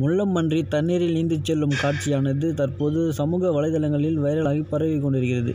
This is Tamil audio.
முள்ளம்பன்றி தண்ணீரில் நீந்திச் செல்லும் காட்சியானது தற்போது சமூக வலைதளங்களில் வைரலாகி பரவிக் கொண்டிருக்கிறது.